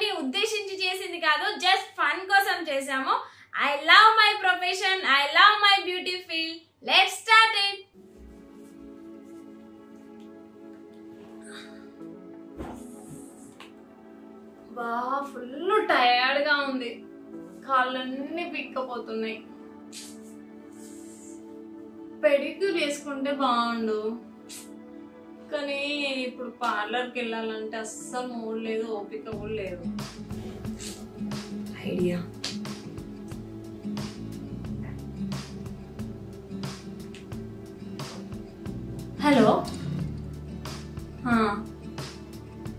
ఎవరిని ఉద్దేశించి చేసింది కాదు జస్ట్ ఫన్ కోసం చేసాము I love my profession I love my beauty field let start it బా ఫుల్ టయర్డ్గా ఉంది. కాళ్ళన్నీ పిక్కపోతున్నాయి పెడిక్యూర్ వేసుకుంటే బాగుండు. కానీ ఇప్పుడు పార్లర్కి వెళ్ళాలంటే అస్సలు మూడ్ లేదు ఓపిక కూడా లేదు. ఐడియా. హలో?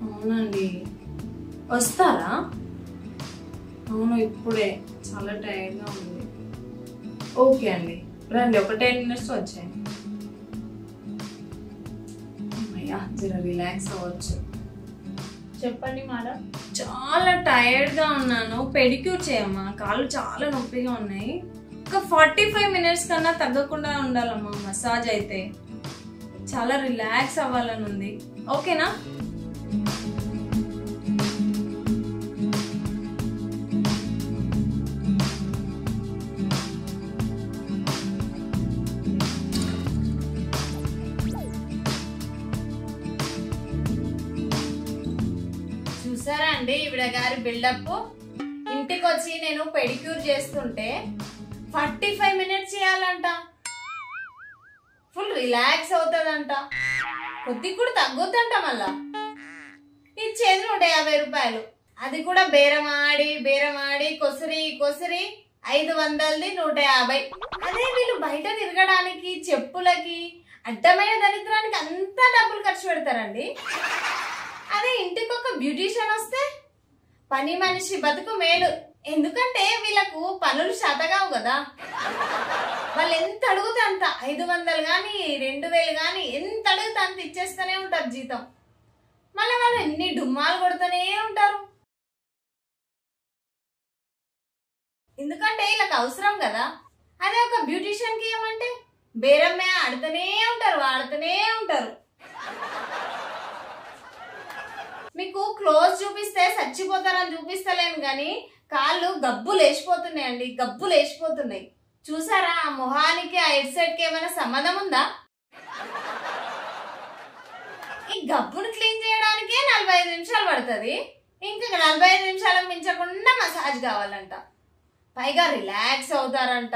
అవునండి. వస్తారా? అవును ఇప్పుడే. చాలా టైర్డ్గా ఉంది. ఓకే అండి. రండి ఒక టెన్ మినిట్స్ వచ్చాయండి. జర రిలాక్స్ అవ్వచ్చు. చెప్పండి మేడం. చాలా టైర్డ్గా ఉన్నాను. పెడిక్యూర్ చేయమ్మా. కాళ్ళు చాలా నొప్పిగా ఉన్నాయి. ఒక ఫార్టీ ఫైవ్ మినిట్స్ కన్నా తగ్గకుండా ఉండాలమ్మా. మసాజ్ అయితే. చాలా రిలాక్స్ అవ్వాలని ఉంది. ఓకేనా అండి గారి బిల్డప్. ఇంటికి వచ్చి నేను పెడిక్యూర్ చేస్తుంటే ఫార్టీ ఫైవ్ మినిట్స్ చేయాలంట. ఫుల్ రిలాక్స్ అవుతుందంట. కొద్దిగా కూడా తగ్గుద్దంట మళ్ళా. ఇచ్చేది నూట యాభై రూపాయలు. అది కూడా బేరమాడి బేరమాడి కొసిరి కొసిరి ఐదు వందలది నూట యాభై. అదే వీళ్ళు బయట తిరగడానికి చెప్పులకి అడ్డమైన దరిద్రానికి అంతా డబ్బులు ఖర్చు పెడతారండి. అదే ఇంటికి ఒక బ్యూటీషియన్ వస్తే పని మనిషి బతుకు మేలు. ఎందుకంటే వీళ్ళకు పనులు శాతగావు కదా. వాళ్ళు ఎంత అడిగితే అంత. ఐదు వందలు కానీ రెండు వేలు కానీ ఎంత అడిగితే అంత ఇచ్చేస్తూనే ఉంటారు జీతం. మళ్ళీ వాళ్ళు ఎన్ని డుమ్మాలు కొడుతూనే ఉంటారు. ఎందుకంటే వీళ్ళకి అవసరం కదా. అదే ఒక బ్యూటీషియన్కి ఏమంటే బేరమ్మే ఆడుతూనే ఉంటారు ఆడుతూనే ఉంటారు. మీకు క్లోజ్ చూపిస్తే చచ్చిపోతారని చూపిస్తలేను కానీ కాళ్ళు గబ్బు లేచిపోతున్నాయండి గబ్బు లేచిపోతున్నాయి. చూసారా ఆ మొహానికి ఆ హెడ్కి ఏమైనా సంబంధం ఉందా? ఈ గబ్బును క్లీన్ చేయడానికే నలభై ఐదు నిమిషాలు పడుతుంది. ఇంకా నలభై ఐదు నిమిషాలకు మించకుండా మసాజ్ కావాలంట. పైగా రిలాక్స్ అవుతారంట.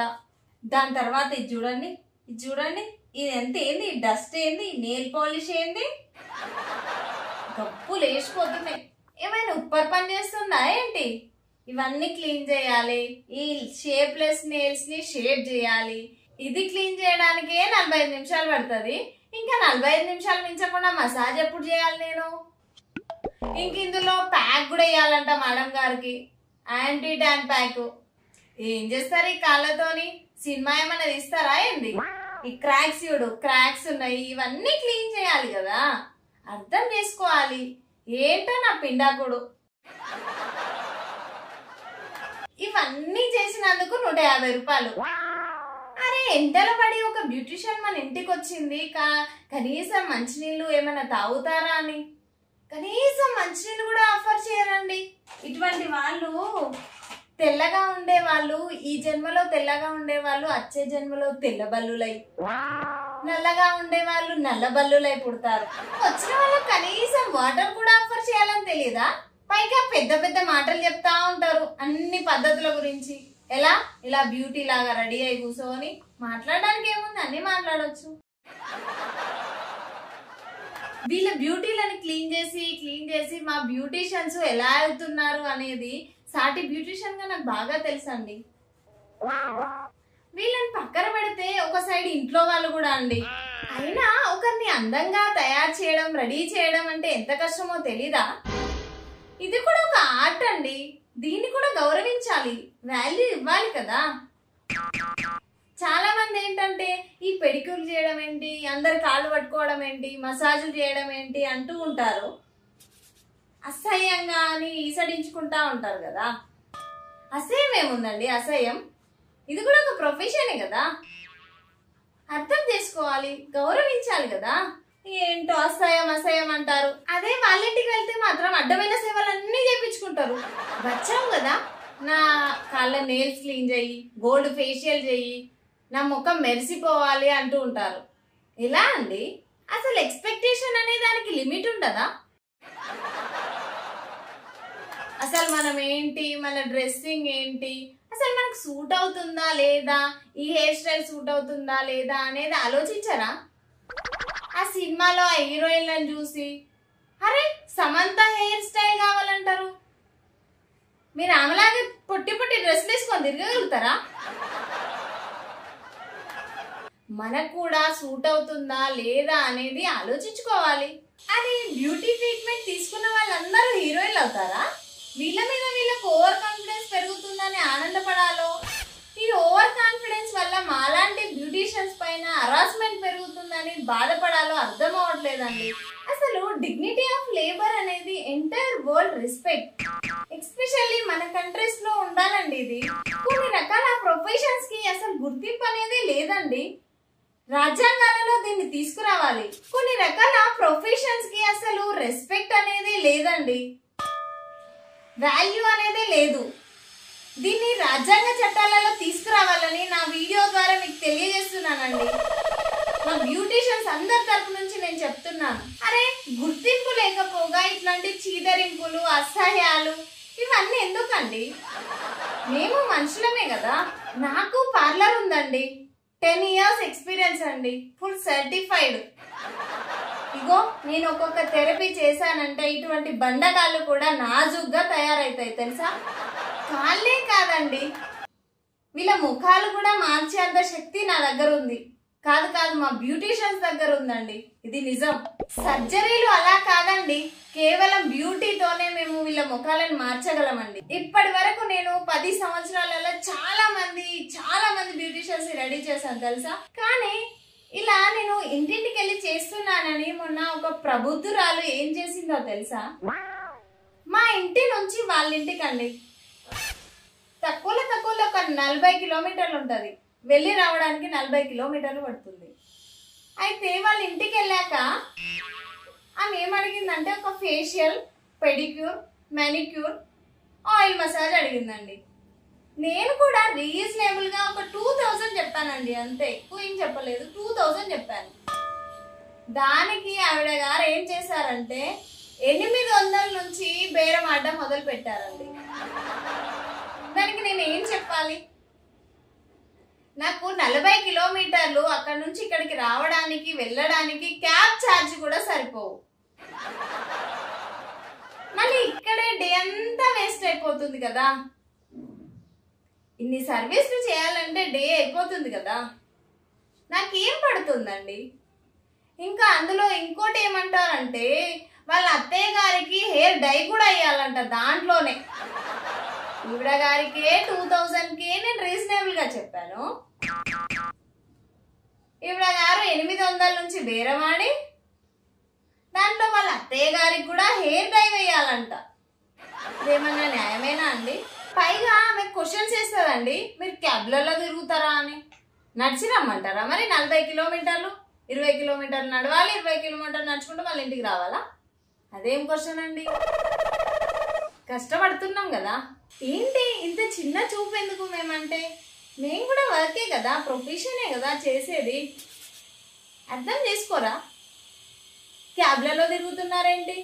దాని తర్వాత ఇది చూడండి ఇది చూడండి. ఇది ఎంత ఏంది? డస్ట్ ఏంది? నెయిల్ పాలిష్ ఏంది? గప్పు లేచిపోతున్నాయి ఏమైనా ఉప్పర్ పని చేస్తుందా ఏంటి? ఇవన్నీ క్లీన్ చేయాలి. ఈ షేప్లెస్ నెయిల్స్ని షేప్ చేయాలి. ఇది క్లీన్ చేయడానికే నలభై ఐదు నిమిషాలు పడుతుంది. ఇంకా నలభై ఐదు నిమిషాలు మించకుండా మసాజ్ ఎప్పుడు చేయాలి నేను? ఇంక ఇందులో ప్యాక్ కూడా వేయాలంట మేడం గారికి. యాంటీ ట్యాన్ ప్యాక్ ఏం చేస్తారు ఈ కాళ్ళతోని? సినిమా ఏమైనా తీస్తారా ఏంది? ఈ క్రాక్స్ చూడు క్రాక్స్ ఉన్నాయి. ఇవన్నీ క్లీన్ చేయాలి కదా. అర్థం చేసుకోవాలి. ఏంటో నా పిండాకుడు. ఇవన్నీ చేసినందుకు నూట యాభై రూపాయలు. అరే ఎండల పడి ఒక బ్యూటిషియన్ మన ఇంటికి వచ్చింది కా కనీసం మంచినీళ్ళు ఏమైనా తాగుతారా అని. కనీసం మంచినీళ్ళు కూడా ఆఫర్ చేయరండి. ఇటువంటి వాళ్ళు తెల్లగా ఉండే వాళ్ళు ఈ జన్మలో తెల్లగా ఉండే వాళ్ళు వచ్చే జన్మలో తెల్లబల్లులై. నల్లగా ఉండే వాళ్ళు నల్ల బల్లులై పుడతారు. వచ్చిన వాళ్ళకి కనీసం వాటర్ కూడా ఆఫర్ చేయాలని తెలియదా పైగా పెద్ద పెద్ద మాటలు చెప్తా ఉంటారు అన్ని పద్ధతుల గురించి. ఎలా? ఇలా బ్యూటీ లాగా రెడీ అయి కూర్చొని మాట్లాడడానికి ఏముంది? అన్ని మాట్లాడవచ్చు వీళ్ళ బ్యూటీలను క్లీన్ చేసి క్లీన్ చేసి మా బ్యూటీషియన్స్ ఎలా అవుతున్నారు అనేది సాటి బ్యూటీషియన్గా నాకు బాగా తెలుసండి. వీళ్ళని పక్కన పెడితే ఒక సైడ్ ఇంట్లో వాళ్ళు కూడా అండి. అయినా ఒకరిని అందంగా తయారు చేయడం రెడీ చేయడం అంటే ఎంత కష్టమో తెలీదా? ఇది కూడా ఒక ఆర్ట్ అండి. దీన్ని కూడా గౌరవించాలి. వాల్యూ ఇవ్వాలి కదా. చాలా మంది ఏంటంటే ఈ పెడిక్యూర్ చేయడం ఏంటి అందరు కాళ్ళు పట్టుకోవడం ఏంటి మసాజులు చేయడం ఏంటి అంటూ ఉంటారు. అసహ్యంగా అని ఈసడించుకుంటా ఉంటారు కదా. అసహ్యం ఏముందండి? అసహ్యం. ఇది కూడా ఒక ప్రొఫెషనే కదా? అర్థం చేసుకోవాలి గౌరవించాలి కదా? ఏంటో అసహ్యం అసహ్యం అంటారు. అదే వాళ్ళ ఇంటికి వెళ్తే మాత్రం అడ్డమైన సేవలన్నీ చేపించుకుంటారు. చేయించుకుంటారు వచ్చావు కదా? నా కాళ్ళ నెయిల్స్ క్లీన్ చెయ్యి గోల్డ్ ఫేషియల్ చెయ్యి నా ముఖం మెరిసిపోవాలి అంటూ ఉంటారు. ఎలా అండి? అసలు ఎక్స్పెక్టేషన్ అనే దానికి లిమిట్ ఉండదా? అసలు మనం ఏంటి? మన డ్రెస్సింగ్ ఏంటి? అసలు మనకు సూట్ అవుతుందా లేదా? ఈ హెయిర్ స్టైల్ సూట్ అవుతుందా లేదా అనేది ఆలోచించరా? ఆ సినిమాలో ఆ హీరోయిన్లను చూసి అరే సమంత హెయిర్ స్టైల్ కావాలంటారు. మీరు ఆమెలాగే పొట్టి పొట్టి డ్రెస్లు వేసుకొని తిరగగలుగుతారా? మనకు కూడా సూట్ అవుతుందా లేదా అనేది ఆలోచించుకోవాలి. అది బ్యూటీ ట్రీట్మెంట్ తీసుకున్న వాళ్ళందరూ హీరోయిన్లు అవుతారా? వీళ్ళ మీద వీళ్ళకి ఓవర్ చూడగానే ఆనందపడాలో? ఈ ఓవర్ కాన్ఫిడెన్స్ వల్ల మాలాంటి బ్యూటీషియన్స్ పైన హరాస్మెంట్ పెరుగుతుందని బాధపడాలో అర్థం అవ్వట్లేదండి. అసలు డిగ్నిటీ ఆఫ్ లేబర్ అనేది ఎంటైర్ వరల్డ్ రెస్పెక్ట్ ఎస్పెషల్లీ మన కంట్రీస్లో ఉండాలండి ఇది. కొన్ని రకాల ప్రొఫెషన్స్కి అసలు గుర్తింపు అనేది లేదండి. రాజ్యాంగాలలో దీన్ని తీసుకురావాలి. కొన్ని రకాల ప్రొఫెషన్స్కి అసలు రెస్పెక్ట్ అనేది లేదండి. వాల్యూ అనేది లేదు. రాజ్యాంగ చట్టాలలో తీసుకురావాలని నా వీడియో ద్వారా మీకు తెలియజేస్తున్నానండి. మా బ్యూటీషియన్స్ అందరి తరపు నుంచి నేను చెప్తున్నాను. అరే గుర్తింపు లేకపోగా ఇట్లాంటి చీదరింపులు అసహ్యాలు ఇవన్నీ ఎందుకండి? మేము మనుషులమే కదా. నాకు పార్లర్ ఉందండి. టెన్ ఇయర్స్ ఎక్స్పీరియన్స్ అండి. Full certified. ఇగో నేను ఒక్కొక్క థెరపీ చేశానంటే ఇటువంటి బండకాళ్ళు కూడా నాజుగ్గా తయారవుతాయి తెలుసా? కాళ్ళే కాదండి. వీళ్ళ ముఖాలు కూడా మార్చేంత శక్తి నా దగ్గర ఉంది. కాదు కాదు మా బ్యూటీషియన్స్ దగ్గర ఉందండి. ఇది నిజం. సర్జరీలు అలా కాదండి. కేవలం బ్యూటీతోనే మేము వీళ్ళ ముఖాలను మార్చగలమండి. ఇప్పటి వరకు నేను పది సంవత్సరాలలో చాలా మంది చాలా మంది బ్యూటీషియన్స్ రెడీ చేశాను తెలుసా? కానీ ఇలా నేను ఇంటింటికి వెళ్ళి చేస్తున్నానని మొన్న ఒక ప్రబుద్ధురాలు ఏం చేసిందో తెలుసా? మా ఇంటి నుంచి వాళ్ళ ఇంటికండి. తక్కువలో తక్కువలో ఒక నలభై కిలోమీటర్లు ఉంటుంది. వెళ్ళి రావడానికి నలభై కిలోమీటర్లు పడుతుంది. అయితే వాళ్ళ ఇంటికి వెళ్ళాక ఆమె ఏం అడిగిందంటే ఒక facial pedicure manicure oil massage అడిగిందండి. నేను కూడా రీజనబుల్గా ఒక టూ థౌజండ్ చెప్పానండి అంతే. ఎక్కువ ఏం చెప్పలేదు టూ థౌజండ్ చెప్పాను. దానికి ఆవిడ గారు ఏం చేశారంటే ఎనిమిది వందల నుంచి బేరం ఆడడం మొదలు పెట్టారండి దానికి నేను ఏం చెప్పాలి? నాకు నలభై కిలోమీటర్లు అక్కడ నుంచి ఇక్కడికి రావడానికి వెళ్ళడానికి క్యాబ్ ఛార్జ్ కూడా సరిపోవు. మళ్ళీ ఇక్కడే డే అంతా వేస్ట్ అయిపోతుంది కదా. ఇన్ని సర్వీస్లు చేయాలంటే డే అయిపోతుంది కదా. నాకేం పడుతుందండి? ఇంకా అందులో ఇంకోటి ఏమంటారంటే వాళ్ళ అత్తయ్య గారికి హెయిర్ డై కూడా అయ్యాలంట దాంట్లోనే. ఈవిడ గారికి టూ థౌజండ్కి నేను రీజనబుల్గా చెప్పాను. ఈవిడ గారు ఎనిమిది వందల నుంచి బేరమాడి దాంట్లో వాళ్ళ అత్తయ్య గారికి కూడా హెయిర్ డై వేయాలంట. ఏమన్నా న్యాయమేనా అండి? పైగా ఆమె క్వశ్చన్స్ వేస్తుందండి మీరు క్యాబ్లలో తిరుగుతారా అని. నడిచి రమ్మంటారా? మరి నలభై కిలోమీటర్లు ఇరవై కిలోమీటర్లు నడవాలి ఇరవై కిలోమీటర్లు నడుచుకుంటూ వాళ్ళ ఇంటికి రావాలా? అదేం క్వశ్చన్ అండి? కష్టపడుతున్నాం కదా. ఏంటి? ఇంత చిన్న చూపు ఎందుకు మేమంటే? మేము కూడా వర్కే కదా ప్రొఫెషనే కదా చేసేది. అర్థం చేసుకోరా? క్యాబ్లలో తిరుగుతున్నారేంటి?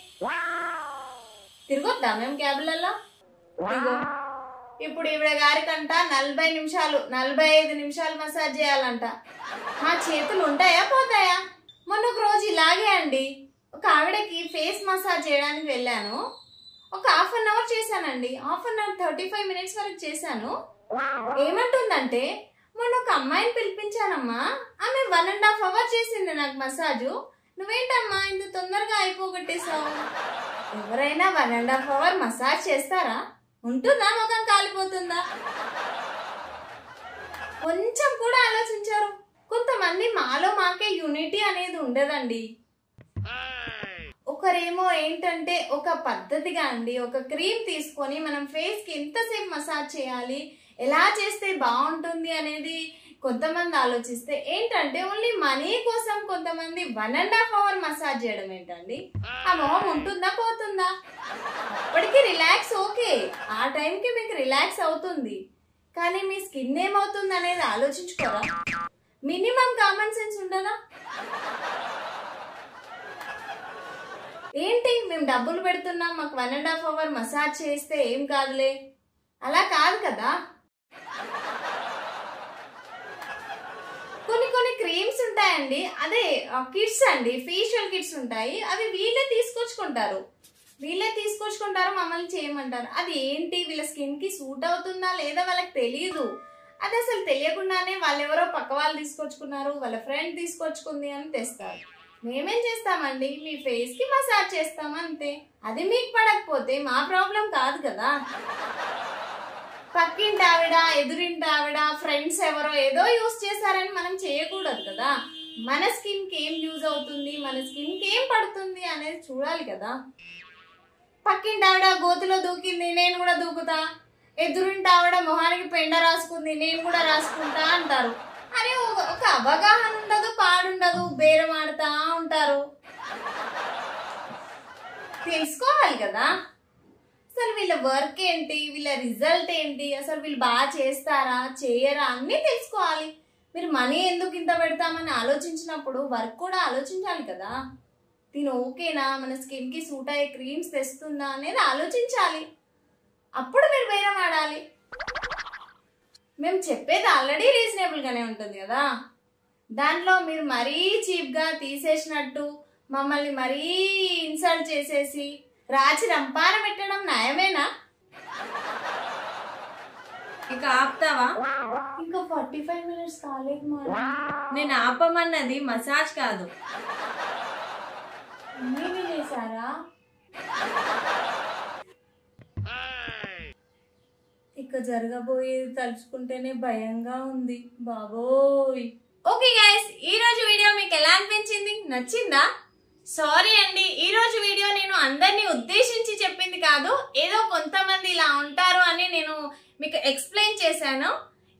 తిరగొద్దా మేము క్యాబ్లలో ఇప్పుడు ఈవిడ గారికంట నలభై నిమిషాలు నలభై ఐదు నిమిషాలు మసాజ్ చేయాలంట. మా చేతులు ఉంటాయా పోతాయా? మొన్న ఒక రోజు ఇలాగే అండి. ఒక ఆవిడకి ఫేస్ మసాజ్ చేయడానికి వెళ్ళాను. ఒక హాఫ్ అన్ అవర్ చేశానండి. Half an hour thirty five minutes వరకు చేశాను. ఏమంటుందంటే మొన్న ఒక అమ్మాయిని పిలిపించానమ్మా. ఆమె వన్ అండ్ హాఫ్ అవర్ చేసింది నాకు మసాజు నువ్వేంటమ్మా ఇంత తొందరగా అయిపోగొట్టేశావు? ఎవరైనా one and half hour massage చేస్తారా? ఉంటుందా ముఖం కాలిపోతుందా? కొంచెం కూడా ఆలోచించారు. కొంతమంది మాలో మాకే యూనిటీ అనేది ఉండదండి. ఒకరేమో ఏంటంటే ఒక పద్ధతిగా అండి ఒక క్రీమ్ తీసుకొని మనం ఫేస్కి ఎంతసేపు మసాజ్ చేయాలి ఎలా చేస్తే బాగుంటుంది అనేది కొంతమంది ఆలోచిస్తే ఏంటంటే ఓన్లీ మనీ కోసం కొంతమంది one and half hour massage చేయడం ఏంటండి? ఆ మొహం ఉంటుందా పోతుందా? అప్పటికి రిలాక్స్ ఓకే. ఆ టైంకి మీకు రిలాక్స్ అవుతుంది. కానీ మీ స్కిన్ ఏమవుతుంది అనేది ఆలోచించుకోరా? మినిమం కామన్ సెన్స్ ఉండదా? ఏంటి మేము డబ్బులు పెడుతున్నాం మాకు one and half hour massage చేస్తే ఏం కాదులే? అలా కాదు కదా? కొన్ని కొన్ని క్రీమ్స్ ఉంటాయండి. అదే కిట్స్ అండి. ఫేషియల్ కిట్స్ ఉంటాయి. అవి వీళ్ళే తీసుకొచ్చుకుంటారు. వీళ్ళే తీసుకొచ్చుకుంటారు మమ్మల్ని చేయమంటారు. అది ఏంటి? వీళ్ళ స్కిన్కి సూట్ అవుతుందా లేదా వాళ్ళకి తెలియదు అది అసలు తెలియకుండానే వాళ్ళెవరో పక్క వాళ్ళు తీసుకొచ్చుకున్నారు వాళ్ళ ఫ్రెండ్ తీసుకొచ్చుకుంది అని తెస్తారు. మేమేం చేస్తామండి? మీ ఫేస్కి మసాజ్ చేస్తాం అంతే. అది మీకు పడకపోతే మా ప్రాబ్లం కాదు కదా. పక్కింటి ఆవిడ ఎదురింటి ఆవిడ ఫ్రెండ్స్ ఎవరో ఏదో యూస్ చేశారని మనం చేయకూడదు కదా. మన స్కిన్కి ఏం యూజ్ అవుతుంది? మన స్కిన్కి ఏం పడుతుంది అనేది చూడాలి కదా. పక్కింటి ఆవిడ గోతులో దూకింది నేను కూడా దూకుతా. ఎదురుంటి ఆవిడ మొహానికి పెండ రాసుకుంది నేను కూడా రాసుకుంటా అంటారు. అరే ఒక- అవగాహన ఉండదు పాడుండదు బేరం ఆడుతా ఉంటారు. తెలుసుకోవాలి కదా? అసలు వీళ్ళ వర్క్ ఏంటి? వీళ్ళ రిజల్ట్ ఏంటి? అసలు వీళ్ళు బాగా చేస్తారా చేయరా? అన్నీ తెలుసుకోవాలి. మీరు మనీ ఎందుకు ఇంత పెడతామని ఆలోచించినప్పుడు వర్క్ కూడా ఆలోచించాలి కదా? దీని ఓకేనా? మన స్కిన్కి సూట్ అయ్యే క్రీమ్స్ తెస్తుందా అనేది ఆలోచించాలి. అప్పుడు మీరు బేరం ఆడాలి. మేము చెప్పేది ఆల్రెడీ రీజనబుల్ గానే ఉంటుంది కదా. దాంట్లో మీరు మరీ చీప్గా తీసేసినట్టు మమ్మల్ని మరీ ఇన్సల్ట్ చేసేసి రాచి రంపాన పెట్టడం న్యాయమేనా? ఇక ఆపుతావా? ఇంకా ఫార్టీ ఫైవ్ మినిట్స్ కాలేదు మేడం నేను ఆపమన్నది మసాజ్ కాదు. అన్నీ చేశారా? ఇంకా జరగబోయేది తలుచుకుంటేనే భయంగా ఉంది. బాబోయ్. ఓకే గైస్ ఈ రోజు వీడియో మీకు ఎలా అనిపించింది? నచ్చిందా? సారీ అండి ఈ రోజు వీడియో నేను అందరినీ ఉద్దేశించి చెప్పింది కాదు ఏదో కొంతమంది ఇలా ఉంటారు అని నేను మీకు ఎక్స్ప్లెయిన్ చేశాను.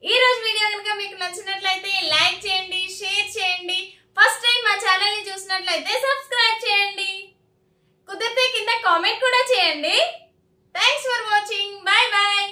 ఈ రోజు వీడియో కనుక మీకు నచ్చినట్లయితే లైక్ చేయండి షేర్ చేయండి. ఫస్ట్ టైం మా ఛానల్ని చూసినట్లయితే సబ్స్క్రైబ్ చేయండి. కుదిరితే కింద కామెంట్ కూడా చేయండి. Thanks for watching bye bye